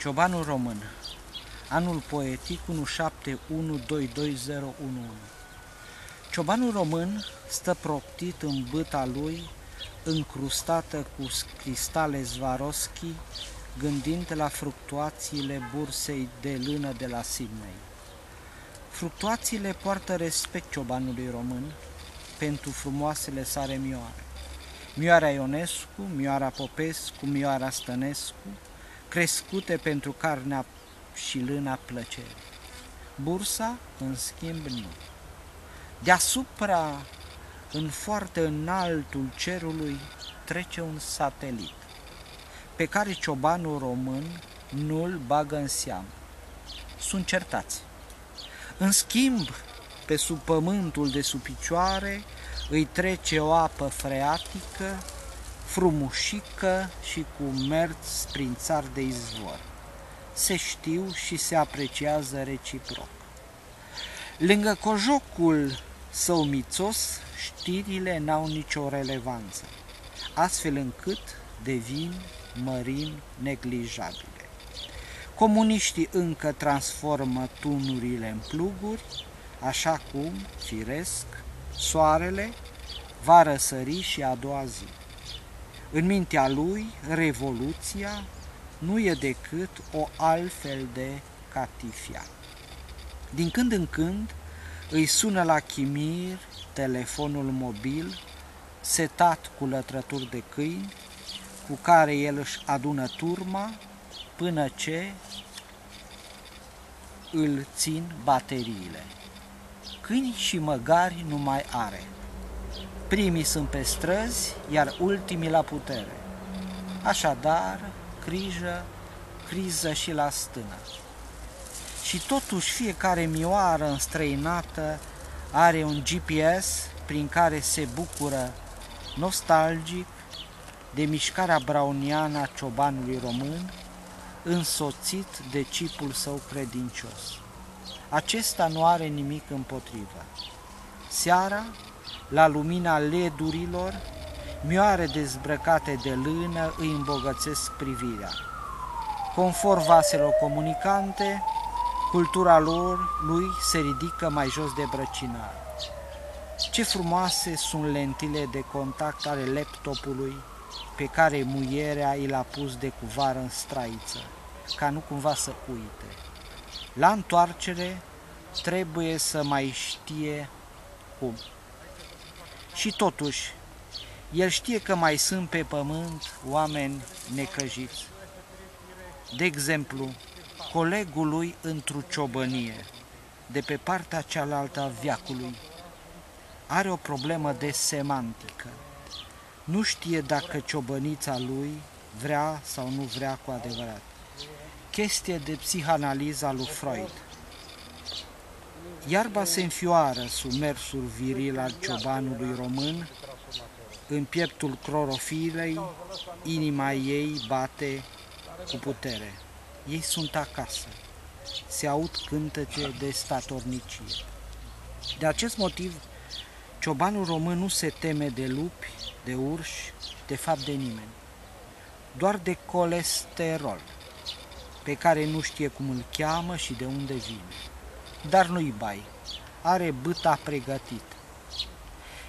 Ciobanul român Anul poetic 17122011 Ciobanul român stă proptit în băta lui, încrustată cu cristale Swarovski, gândind la fructuațiile bursei de lână de la Sydney. Fructuațiile poartă respect ciobanului român pentru frumoasele sare mioare. Mioara Ionescu, Mioara Popescu, Mioara Stănescu, crescute pentru carnea și lâna plăcerii. Bursa, în schimb, nu. Deasupra, în foarte înaltul cerului, trece un satelit, pe care ciobanul român nu-l bagă în seamă. Sunt certați. În schimb, pe sub pământul de sub picioare, îi trece o apă freatică, frumușică și cu merț prin țar de izvor. Se știu și se apreciază reciproc. Lângă cojocul său mițos, știrile n-au nicio relevanță, astfel încât devin mărimi neglijabile. Comuniștii încă transformă tunurile în pluguri, așa cum, firesc, soarele va răsări și a doua zi. În mintea lui, revoluția nu e decât o altfel de catifia. Din când în când îi sună la chimir telefonul mobil, setat cu lătrături de câini, cu care el își adună turma, până ce îl țin bateriile. Câini și măgari nu mai are. Primii sunt pe străzi, iar ultimii la putere. Așadar, grijă, criză și la stână. Și totuși fiecare mioară înstrăinată are un GPS prin care se bucură nostalgic de mișcarea brauniană a ciobanului român, însoțit de cipul său credincios. Acesta nu are nimic împotrivă. Seara, la lumina ledurilor, mioare dezbrăcate de lână îi îmbogățesc privirea. Conform vaselor comunicante, cultura lor lui se ridică mai jos de brăcinar. Ce frumoase sunt lentile de contact ale laptopului pe care muierea i l-a pus de cuvară în straiță, ca nu cumva să uite. La întoarcere trebuie să mai știe cum. Și totuși, el știe că mai sunt pe pământ oameni necăjiți. De exemplu, colegul lui într-o ciobănie, de pe partea cealaltă a viacului, are o problemă de semantică. Nu știe dacă ciobănița lui vrea sau nu vrea cu adevărat. Chestie de psihanaliză a lui Freud. Iarba se înfioară sub mersul viril al ciobanului român, în pieptul clorofilei, inima ei bate cu putere. Ei sunt acasă. Se aud cântece de statornicie. De acest motiv, ciobanul român nu se teme de lupi, de urși, de fapt de nimeni. Doar de colesterol, pe care nu știe cum îl cheamă și de unde vine. Dar nu-i bai, are băta pregătit.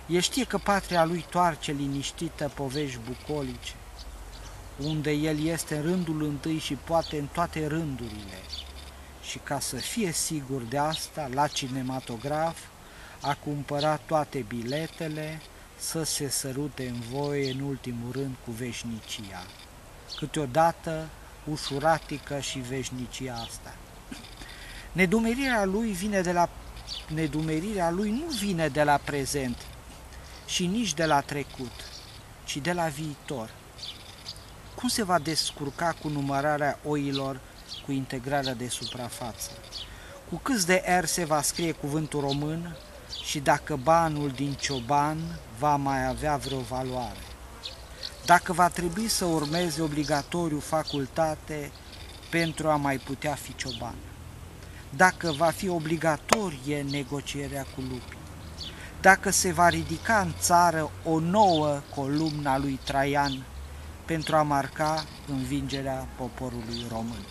El știe că patria lui toarce liniștită povești bucolice, unde el este în rândul întâi și poate în toate rândurile. Și ca să fie sigur de asta, la cinematograf a cumpărat toate biletele să se sărute în voie în ultimul rând cu veșnicia. Câteodată ușuratică și veșnicia asta. Nedumerirea lui vine de la nedumerirea lui nu vine de la prezent și nici de la trecut, ci de la viitor. Cum se va descurca cu numărarea oilor cu integrarea de suprafață? Cu câți de R se va scrie cuvântul român și dacă banul din cioban va mai avea vreo valoare? Dacă va trebui să urmeze obligatoriu facultate pentru a mai putea fi cioban? Dacă va fi obligatorie negocierea cu lupii? Dacă se va ridica în țară o nouă columna lui Traian pentru a marca învingerea poporului român.